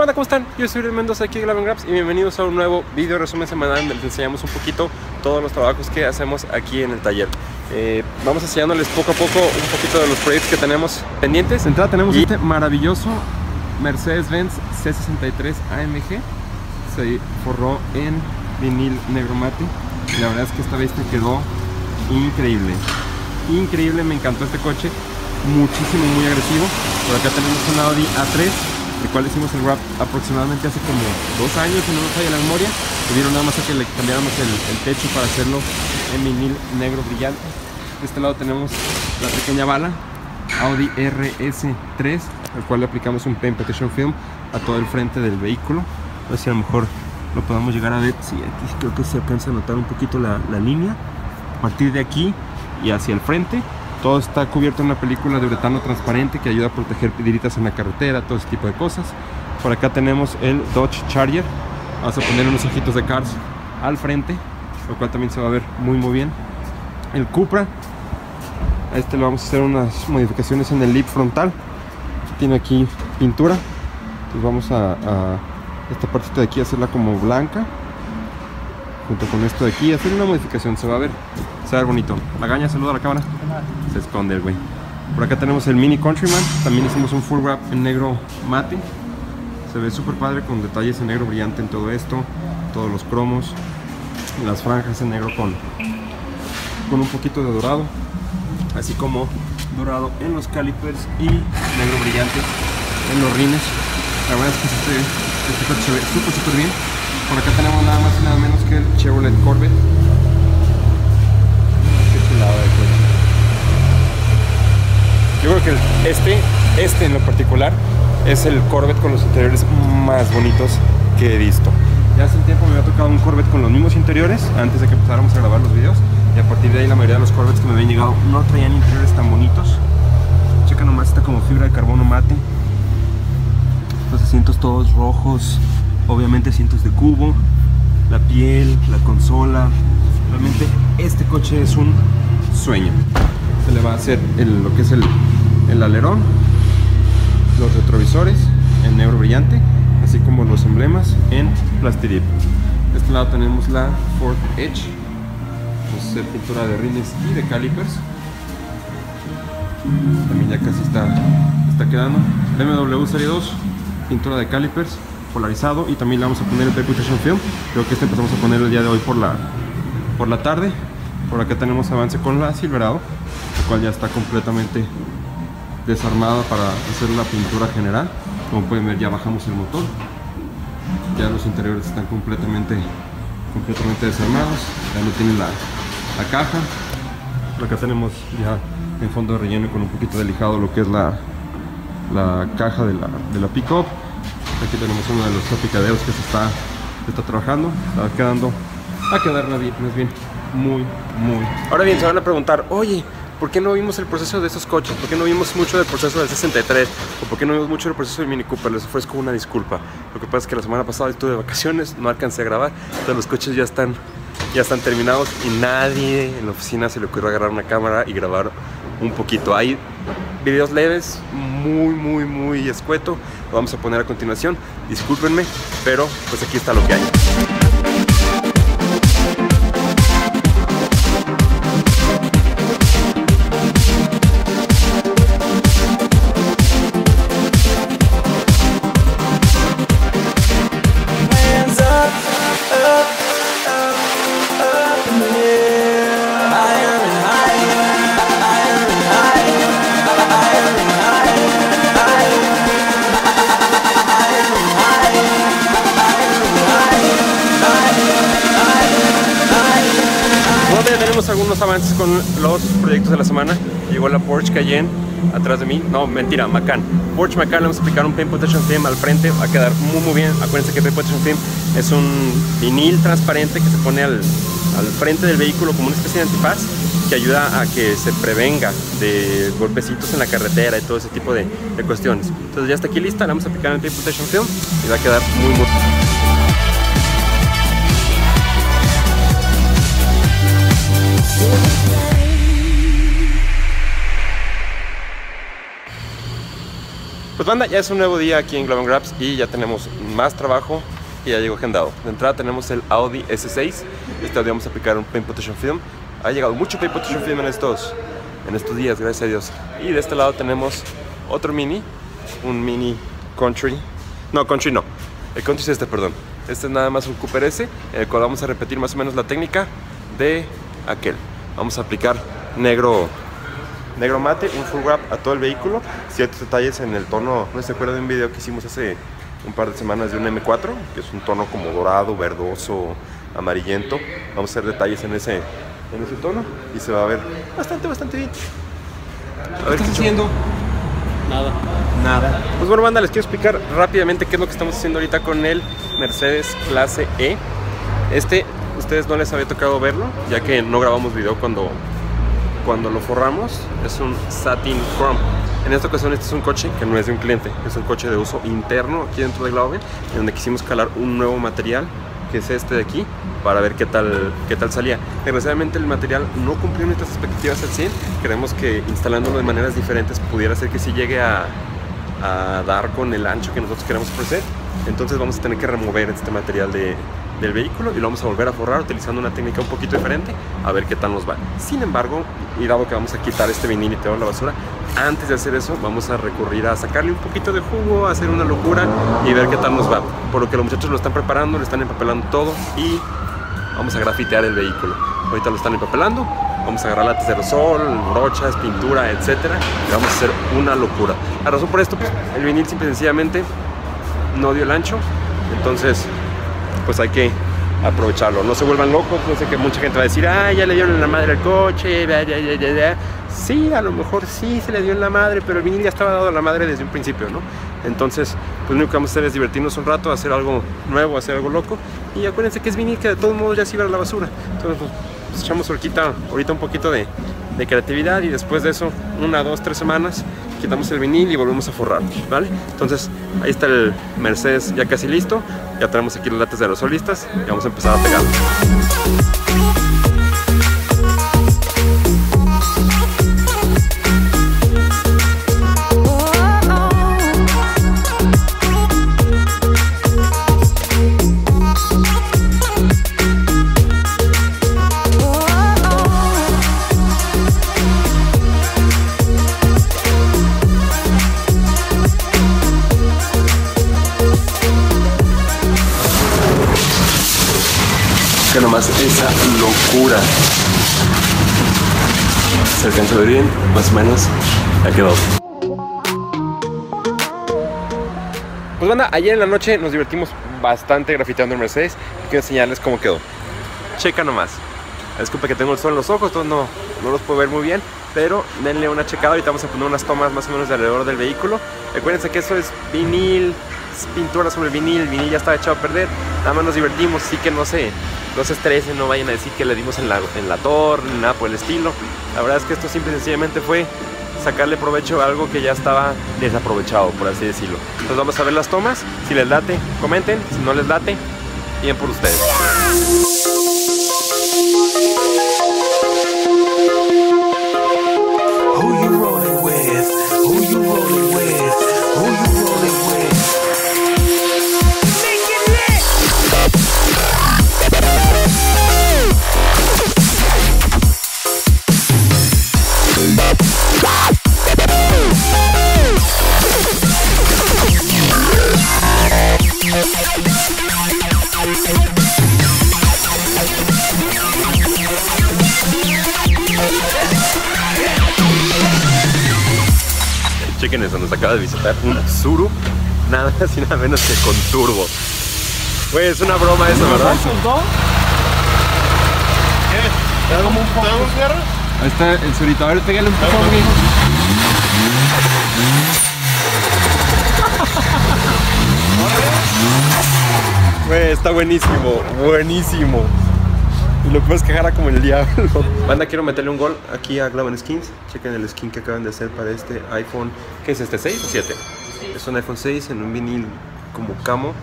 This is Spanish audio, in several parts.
banda? ¿Cómo están? Yo soy Uriel Mendoza aquí de Glaven Grabs y bienvenidos a un nuevo video resumen semanal donde les enseñamos un poquito todos los trabajos que hacemos aquí en el taller. Eh, vamos enseñándoles poco a poco un poquito de los proyectos que tenemos pendientes. De entrada tenemos Y- este maravilloso Mercedes-Benz C63 AMG. Se forró en vinil negro mate. Y la verdad es que esta vez te quedó increíble. Increíble, me encantó este coche. Muchísimo, muy agresivo. Por acá tenemos un Audi A3, el cual hicimos el wrap aproximadamente hace como dos años, si no me falla la memoria. Tuvieron nada más a que le cambiáramos el, techo para hacerlo en vinil negro brillante. De este lado tenemos la pequeña bala, Audi RS3, al cual le aplicamos un Paint Protection Film a todo el frente del vehículo. A ver si a lo mejor lo podamos llegar a ver. Sí, aquí creo que se alcanza a notar un poquito la línea. A partir de aquí y hacia el frente, todo está cubierto en una película de uretano transparente que ayuda a proteger piedritas en la carretera, todo ese tipo de cosas. Por acá tenemos el Dodge Charger. Vamos a poner unos ojitos de Cars al frente, lo cual también se va a ver muy muy bien. El Cupra, a este le vamos a hacer unas modificaciones en el lip frontal. Tiene aquí pintura. Entonces vamos a, a esta partita de aquí hacerla como blanca. Junto con esto de aquí, hacer una modificación. Se va a ver, se va a ver bonito. La gaña, saluda a la cámara. Se esconde el güey. Por acá tenemos el Mini Countryman. También hicimos un full wrap en negro mate. Se ve súper padre con detalles en negro brillante en todo esto. Todos los cromos. Las franjas en negro con, con un poquito de dorado así como dorado en los calipers y negro brillante en los rines. La verdad es que este, este se ve súper súper bien. Por acá tenemos nada más y nada menos que el Chevrolet Corvette. Yo creo que este, este en lo particular, es el Corvette con los interiores más bonitos que he visto. Ya hace un tiempo me había tocado un Corvette con los mismos interiores antes de que empezáramos a grabar los videos. Y a partir de ahí la mayoría de los Corvettes que me habían llegado no traían interiores tan bonitos. Checa nomás, está como fibra de carbono mate. Los asientos todos rojos, obviamente asientos de cubo, la piel, la consola. Realmente este coche es un sueño. Se le va a hacer el- lo que es el, el alerón, los retrovisores en negro brillante, así como los emblemas en plastidip. De este lado tenemos la Ford Edge, vamos a hacer pintura de rines y de calipers. También ya casi está, está quedando. BMW Serie 2, pintura de calipers, polarizado y también le vamos a poner el Protection Film. Creo que este empezamos a poner el día de hoy por la, por la tarde. Por acá tenemos avance con la Silverado, la cual ya está completamente desarmada para hacer la pintura general. Como pueden ver ya bajamos el motor. Ya los interiores están completamente, completamente desarmados. Ya no tienen la, la caja. Por acá tenemos ya en fondo de relleno y con un poquito de lijado lo que es la, la caja de la, de la pick-up. Aquí tenemos uno de los salpicaderos que se está, se está trabajando. Está quedando, va a quedar más bien, más bien muy, muy Ahora bien, se van a preguntar, oye, ¿por qué no vimos el proceso de esos coches? ¿Por qué no vimos mucho del proceso del 63? ¿O por qué no vimos mucho del proceso del Mini Cooper? Les ofrezco una disculpa. Lo que pasa es que la semana pasada estuve de vacaciones, no alcancé a grabar, entonces los coches ya están, ya están terminados y nadie en la oficina se le ocurrió agarrar una cámara y grabar un poquito. Hay videos leves, muy, muy, muy escueto. Lo vamos a poner a continuación. Discúlpenme, pero pues aquí está lo que hay. La Porsche Cayenne atrás de mí. No, mentira, Macan. Porsche Macan, le vamos a aplicar un Paint Protection Film al frente. Va a quedar muy, muy bien. Acuérdense que Paint Protection Film es un vinil transparente que se pone al, al frente del vehículo como una especie de antifaz que ayuda a que se prevenga de golpecitos en la carretera y todo ese tipo de, de cuestiones. Entonces ya está aquí lista, le vamos a aplicar el Paint Protection Film y va a quedar muy, muy Pues banda, ya es un nuevo día aquí en Globe Grabs y ya tenemos más trabajo y ya llegó agendado. De entrada tenemos el Audi S6. Este día vamos a aplicar un Paint Protection Film. Ha llegado mucho Paint Protection Film en estos, en estos días, gracias a Dios. Y de este lado tenemos otro Mini, un Mini Country. No, Country no. El Country es este, perdón. Este es nada más un Cooper S, en el cual vamos a repetir más o menos la técnica de aquel. Vamos a aplicar negro negro mate, un full wrap a todo el vehículo, ciertos detalles en el tono, no se acuerda de un video que hicimos hace un par de semanas de un M4, que es un tono como dorado, verdoso, amarillento. Vamos a hacer detalles en ese, en ese tono y se va a ver bastante, bastante bien. A ver ¿Qué estás haciendo? Nada. Nada. Pues bueno, banda, les quiero explicar rápidamente qué es lo que estamos haciendo ahorita con el Mercedes Clase E. Este, ustedes no les había tocado verlo, ya que no grabamos video cuando, cuando lo forramos. Es un Satin Chrome. En esta ocasión este es un coche que no es de un cliente, es un coche de uso interno aquí dentro de Glaube, en donde quisimos calar un nuevo material, que es este de aquí, para ver qué tal, qué tal salía. Desgraciadamente el material no cumplió nuestras expectativas al 100. Creemos que instalándolo de maneras diferentes pudiera ser que sí llegue a, a dar con el ancho que nosotros queremos ofrecer. Entonces vamos a tener que remover este material de- del vehículo y lo vamos a volver a forrar utilizando una técnica un poquito diferente a ver qué tal nos va. Sin embargo, y dado que vamos a quitar este vinil y la basura, antes de hacer eso vamos a recurrir a sacarle un poquito de jugo, a hacer una locura y ver qué tal nos va. Por lo que los muchachos lo están preparando, lo están empapelando todo y vamos a grafitear el vehículo. Ahorita lo están empapelando, vamos a agarrar latas de aerosol, brochas, pintura, etcétera, y vamos a hacer una locura. La razón por esto, pues, el vinil simple sencillamente no dio el ancho, entonces pues hay que aprovecharlo. No se vuelvan locos, no sé que mucha gente va a decir, ah, ya le dieron en la madre al coche, bla, bla, bla, bla, bla". Sí, a lo mejor sí se le dio en la madre, pero el vinil ya estaba dado a la madre desde un principio, ¿no? Entonces, pues lo único que vamos a hacer es divertirnos un rato, hacer algo nuevo, hacer algo loco. Y acuérdense que es vinil que de todos modos ya se iba a la basura. Entonces, pues, pues, echamos ahorita, ahorita un poquito de, de creatividad y después de eso, una, dos, tres semanas, quitamos el vinil y volvemos a forrar, ¿vale? Entonces, ahí está el Mercedes ya casi listo. Ya tenemos aquí las latas de aerosol listas y vamos a empezar a pegar. Alcanza a ver bien, más o menos. Ya quedó. Pues banda, ayer en la noche nos divertimos bastante grafiteando el Mercedes. Quiero enseñarles cómo quedó. Checa nomás. Disculpe que tengo el sol en los ojos, entonces no, no los puedo ver muy bien. Pero denle una checada, ahorita vamos a poner unas tomas más o menos de alrededor del vehículo. Recuérdense que eso es vinil, es pintura sobre vinil, el vinil ya está echado a perder. Nada más nos divertimos, así que no se, no se estresen, no vayan a decir que le dimos en la, en la torre, nada por el estilo. La verdad es que esto simple y sencillamente fue sacarle provecho a algo que ya estaba desaprovechado, por así decirlo. Entonces vamos a ver las tomas, si les late, comenten, si no les late, bien por ustedes. Chequen eso, nos acaba de visitar un Zuru, nada más y nada menos que con turbo. Güey, es una broma eso, ¿verdad? Ahí está el surito. A ver, pégale un poco. Güey, está buenísimo, buenísimo. Y lo puedes cagar como el diablo. Banda, quiero meterle un gol aquí a Globan Skins. Chequen el skin que acaban de hacer para este iPhone. ¿Qué es este? ¿6 o 7? Es un iPhone 6 en un vinil como camo.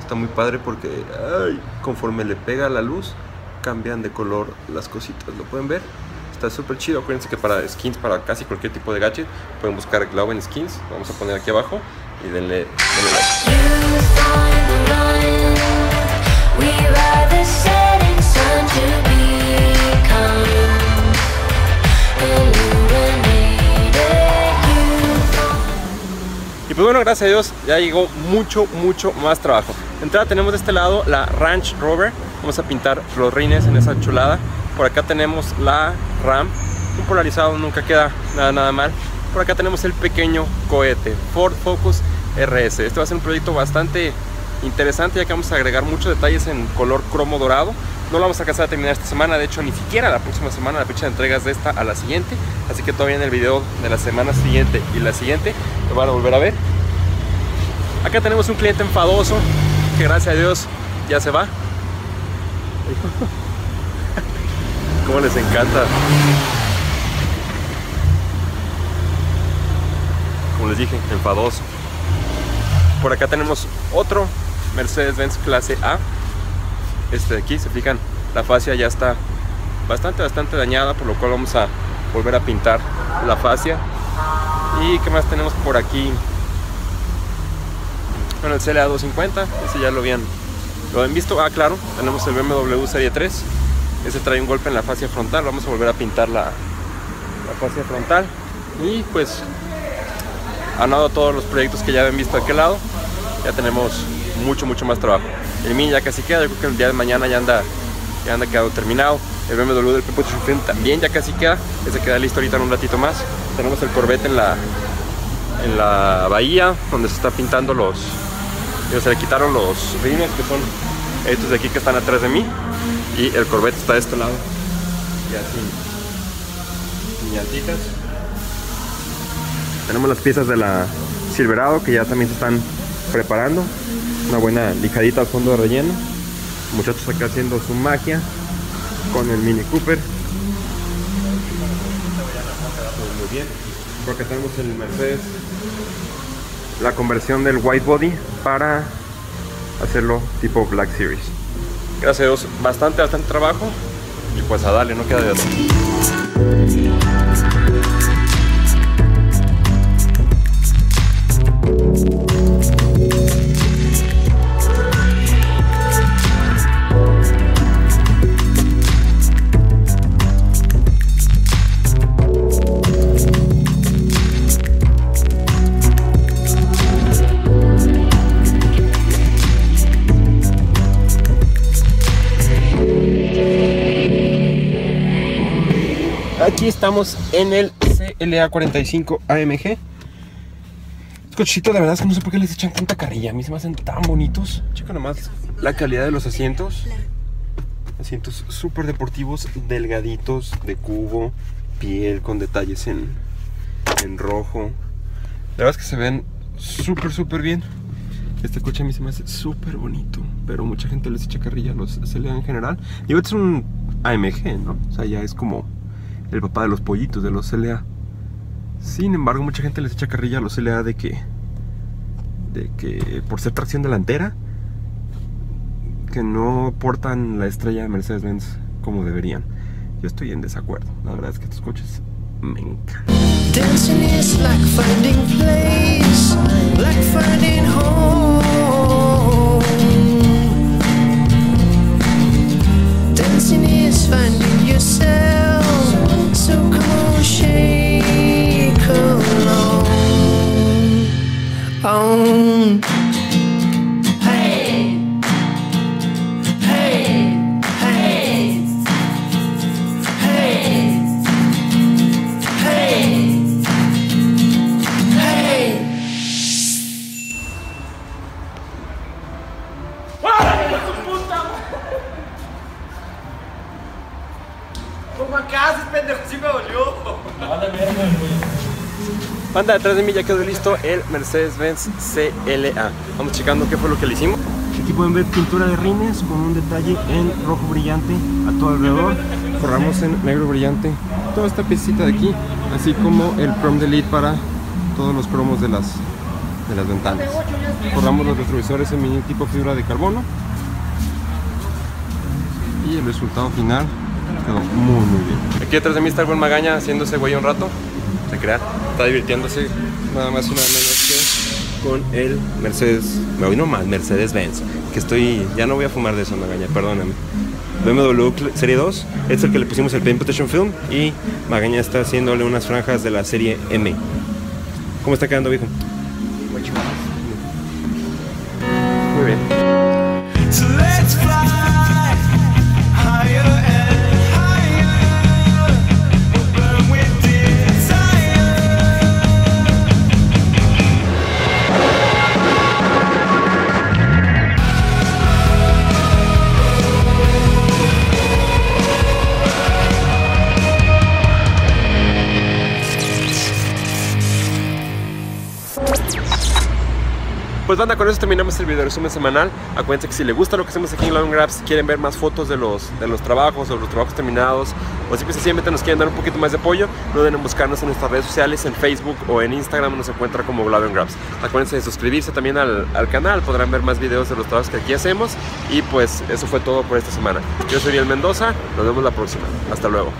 Está muy padre porque ay, conforme le pega la luz, cambian de color las cositas. ¿Lo pueden ver? Está súper chido. Acuérdense que para skins, para casi cualquier tipo de gadget, pueden buscar Globan Skins. Vamos a poner aquí abajo. y denle, denle like. Pues bueno, gracias a Dios ya llegó mucho, mucho más trabajo. De entrada tenemos de este lado la Ranch Rover. Vamos a pintar los rines en esa chulada. Por acá tenemos la Ram. Un polarizado nunca queda nada, nada mal. Por acá tenemos el pequeño cohete Ford Focus RS. Este va a ser un proyecto bastante interesante ya que vamos a agregar muchos detalles en color cromo dorado. No lo vamos a alcanzar a terminar esta semana, de hecho ni siquiera la próxima semana, la fecha de entregas de esta a la siguiente. Así que todavía en el video de la semana siguiente y la siguiente lo van a volver a ver. Acá tenemos un cliente enfadoso que gracias a Dios ya se va. Cómo les encanta. Como les dije, enfadoso. Por acá tenemos otro Mercedes-Benz clase A. Este de aquí, se fijan, la fascia ya está bastante, bastante dañada, por lo cual vamos a volver a pintar la fascia. ¿Y qué más tenemos por aquí? Bueno, el CLA 250, ese ya lo habían, lo habían visto. Ah, claro, tenemos el BMW Serie 3. Ese trae un golpe en la fascia frontal. Vamos a volver a pintar la, la fascia frontal. Y pues, han dado todos los proyectos que ya habían visto de aquel lado. Ya tenemos mucho, mucho más trabajo. El Mini ya casi queda. Yo creo que el día de mañana ya anda, ya anda quedado terminado. El BMW del Pepo también ya casi queda. Ese queda listo ahorita en un ratito más. Tenemos el Corvette en la, en la bahía, donde se está pintando los, Digo, se le quitaron los rines que son estos de aquí que están atrás de mí y el Corvette está de este lado. Ya sin sin llantitas tenemos las piezas de la Silverado que ya también se están preparando. Una buena lijadita al fondo de relleno. Muchachos acá haciendo su magia con el Mini Cooper. Muy bien por acá tenemos el Mercedes la conversión del white body para hacerlo tipo Black Series. Gracias bastante, bastante trabajo. Y pues a darle, no queda de otra. En el CLA 45 AMG. Este cochecito, de verdad es que no sé por qué les echan tanta carrilla. A mí se me hacen tan bonitos. Checa nomás la calidad de los asientos. Asientos súper deportivos, delgaditos, de cubo, piel con detalles en, en rojo. La verdad es que se ven súper, súper bien. Este coche a mí se me hace súper bonito, pero mucha gente les echa carrilla a los CLA en general. Digo, este es un AMG. O sea, ya es como el papá de los pollitos, de los CLA. Sin embargo, mucha gente les echa carrilla a los CLA de que, de que por ser tracción delantera, que no portan la estrella de Mercedes-Benz como deberían. Yo estoy en desacuerdo. La verdad es que estos coches me encantan. Dancing is like finding place, finding yourself. So come shake. On. Banda, detrás de mí ya quedó listo el Mercedes-Benz CLA. Vamos checando qué fue lo que le hicimos. Aquí pueden ver pintura de rines con un detalle en rojo brillante a todo alrededor. Forramos en negro brillante toda esta piecita de aquí, así como el chrome delete para todos los cromos de las, de las ventanas. Forramos los retrovisores en mini tipo fibra de carbono. Y el resultado final quedó muy muy bien. Aquí detrás de mí está el buen Magaña haciéndose güey un rato. Se crea, está divirtiéndose nada más y nada menos con el Mercedes, me voy nomás, Mercedes Benz, que estoy, ya no voy a fumar de eso, Magaña, perdóname. BMW Serie 2, este es el que le pusimos el Paint Protection Film y Magaña está haciéndole unas franjas de la serie M. ¿Cómo está quedando, viejo? Muy bien. Pues banda, con eso terminamos el video resumen semanal. Acuérdense que si les gusta lo que hacemos aquí en Lion Grabs, quieren ver más fotos de los, de los trabajos o los trabajos terminados, o si sencillamente nos quieren dar un poquito más de apoyo, no deben buscarnos en nuestras redes sociales, en Facebook o en Instagram, nos encuentra como Lion Grabs. Acuérdense de suscribirse también al, al canal, podrán ver más videos de los trabajos que aquí hacemos. Y pues eso fue todo por esta semana. Yo soy Ariel Mendoza, nos vemos la próxima. Hasta luego.